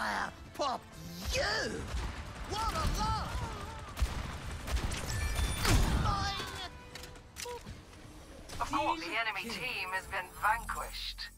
fire pop you! What a lot! Of course, the enemy team has been vanquished.